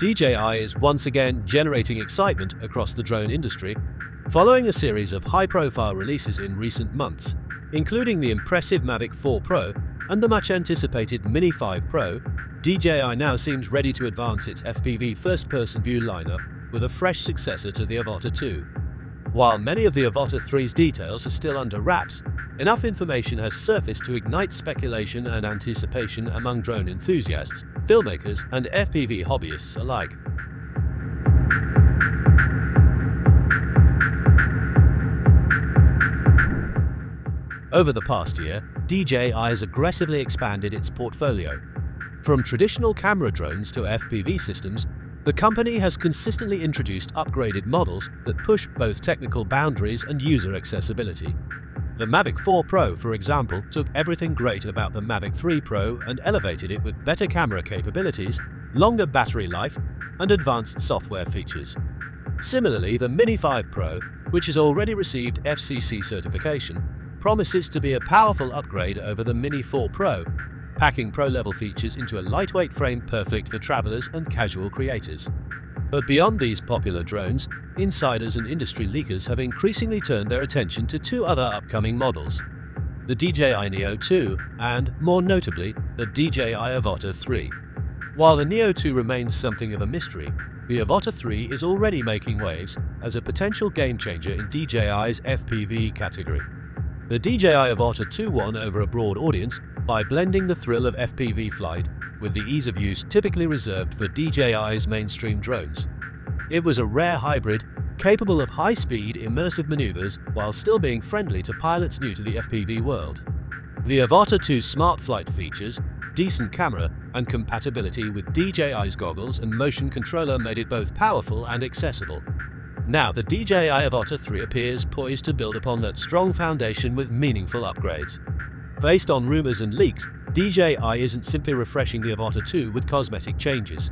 DJI is once again generating excitement across the drone industry, following a series of high-profile releases in recent months, including the impressive Mavic 4 Pro and the much-anticipated Mini 5 Pro, DJI now seems ready to advance its FPV first-person view lineup with a fresh successor to the Avata 2. While many of the Avata 3's details are still under wraps, enough information has surfaced to ignite speculation and anticipation among drone enthusiasts, filmmakers, and FPV hobbyists alike. Over the past year, DJI has aggressively expanded its portfolio. From traditional camera drones to FPV systems, the company has consistently introduced upgraded models that push both technical boundaries and user accessibility. The Mavic 4 Pro, for example, took everything great about the Mavic 3 Pro and elevated it with better camera capabilities, longer battery life, and advanced software features. Similarly, the Mini 5 Pro, which has already received FCC certification, promises to be a powerful upgrade over the Mini 4 Pro, packing pro-level features into a lightweight frame perfect for travelers and casual creators. But beyond these popular drones, insiders and industry leakers have increasingly turned their attention to two other upcoming models, the DJI Neo 2 and, more notably, the DJI Avata 3. While the Neo 2 remains something of a mystery, the Avata 3 is already making waves as a potential game-changer in DJI's FPV category. The DJI Avata 2 won over a broad audience by blending the thrill of FPV flight with the ease of use typically reserved for DJI's mainstream drones. It was a rare hybrid, capable of high-speed, immersive maneuvers while still being friendly to pilots new to the FPV world. The Avata 2's smart flight features, decent camera, and compatibility with DJI's goggles and motion controller made it both powerful and accessible, now, the DJI Avata 3 appears poised to build upon that strong foundation with meaningful upgrades. Based on rumors and leaks, DJI isn't simply refreshing the Avata 2 with cosmetic changes.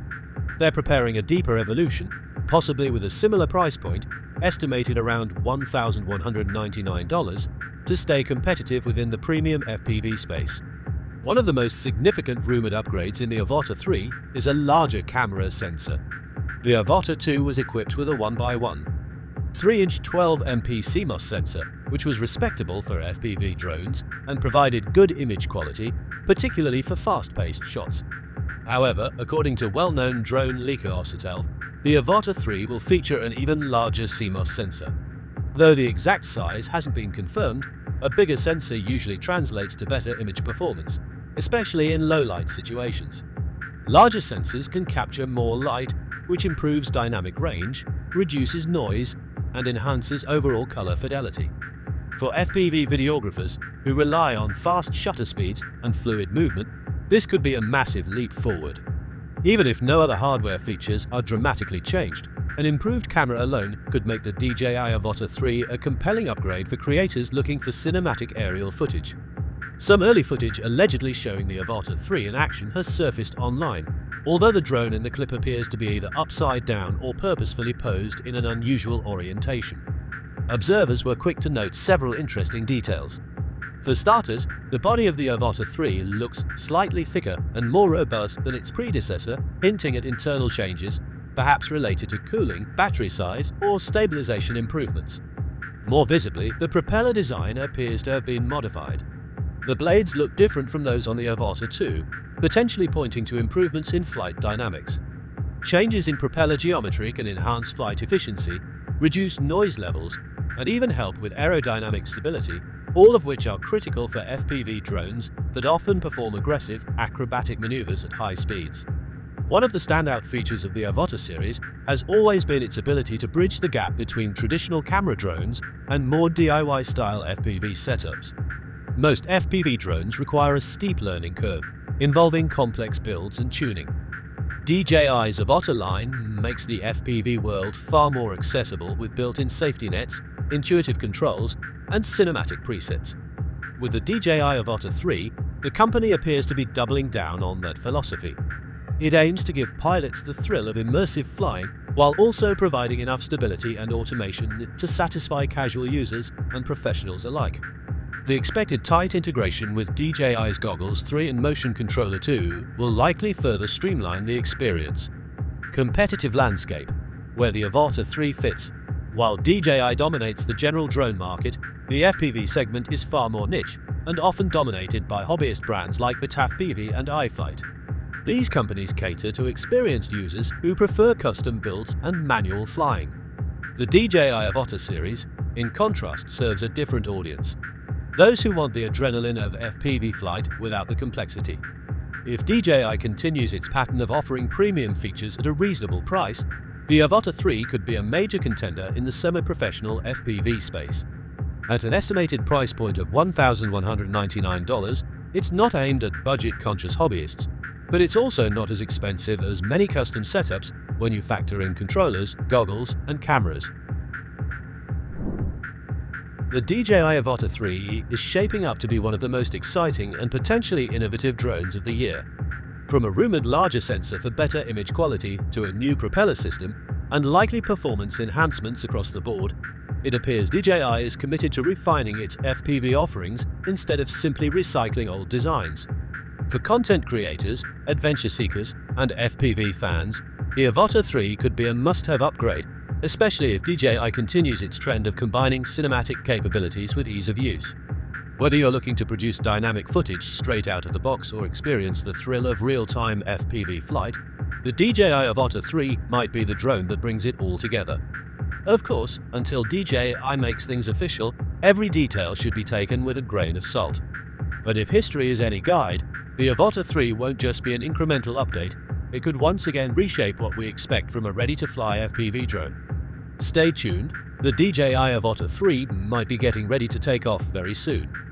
They're preparing a deeper evolution, possibly with a similar price point, estimated around $1,199, to stay competitive within the premium FPV space. One of the most significant rumored upgrades in the Avata 3 is a larger camera sensor. The Avata 2 was equipped with a 1x1 3-inch 12MP CMOS sensor, which was respectable for FPV drones and provided good image quality, particularly for fast-paced shots. However, according to well-known drone leaker OsitaLV, the Avata 3 will feature an even larger CMOS sensor. Though the exact size hasn't been confirmed, a bigger sensor usually translates to better image performance, especially in low-light situations. Larger sensors can capture more light which improves dynamic range, reduces noise, and enhances overall color fidelity. For FPV videographers who rely on fast shutter speeds and fluid movement, this could be a massive leap forward. Even if no other hardware features are dramatically changed, an improved camera alone could make the DJI Avata 3 a compelling upgrade for creators looking for cinematic aerial footage. Some early footage allegedly showing the Avata 3 in action has surfaced online, although the drone in the clip appears to be either upside down or purposefully posed in an unusual orientation. Observers were quick to note several interesting details. For starters, the body of the Avata 3 looks slightly thicker and more robust than its predecessor, hinting at internal changes, perhaps related to cooling, battery size, or stabilization improvements. More visibly, the propeller design appears to have been modified. The blades look different from those on the Avata 2, potentially pointing to improvements in flight dynamics. Changes in propeller geometry can enhance flight efficiency, reduce noise levels, and even help with aerodynamic stability, all of which are critical for FPV drones that often perform aggressive, acrobatic maneuvers at high speeds. One of the standout features of the Avata series has always been its ability to bridge the gap between traditional camera drones and more DIY-style FPV setups. Most FPV drones require a steep learning curve, involving complex builds and tuning. DJI's Avata line makes the FPV world far more accessible with built-in safety nets, intuitive controls, and cinematic presets. With the DJI Avata 3, the company appears to be doubling down on that philosophy. It aims to give pilots the thrill of immersive flying while also providing enough stability and automation to satisfy casual users and professionals alike. The expected tight integration with DJI's Goggles 3 and Motion Controller 2 will likely further streamline the experience. competitive landscape, where the Avata 3 fits. While DJI dominates the general drone market, the FPV segment is far more niche and often dominated by hobbyist brands like BTAF and iFlight. These companies cater to experienced users who prefer custom builds and manual flying. The DJI Avata series, in contrast, serves a different audience. Those who want the adrenaline of FPV flight without the complexity. If DJI continues its pattern of offering premium features at a reasonable price, the Avata 3 could be a major contender in the semi-professional FPV space. At an estimated price point of $1,199, it's not aimed at budget-conscious hobbyists, but it's also not as expensive as many custom setups when you factor in controllers, goggles, and cameras. The DJI Avata 3 is shaping up to be one of the most exciting and potentially innovative drones of the year. From a rumored larger sensor for better image quality to a new propeller system and likely performance enhancements across the board, it appears DJI is committed to refining its FPV offerings instead of simply recycling old designs. For content creators, adventure seekers, and FPV fans, the Avata 3 could be a must-have upgrade, especially if DJI continues its trend of combining cinematic capabilities with ease of use. Whether you're looking to produce dynamic footage straight out of the box or experience the thrill of real-time FPV flight, the DJI Avata 3 might be the drone that brings it all together. Of course, until DJI makes things official, every detail should be taken with a grain of salt. But if history is any guide, the Avata 3 won't just be an incremental update, it could once again reshape what we expect from a ready-to-fly FPV drone. Stay tuned, the DJI Avata 3 might be getting ready to take off very soon.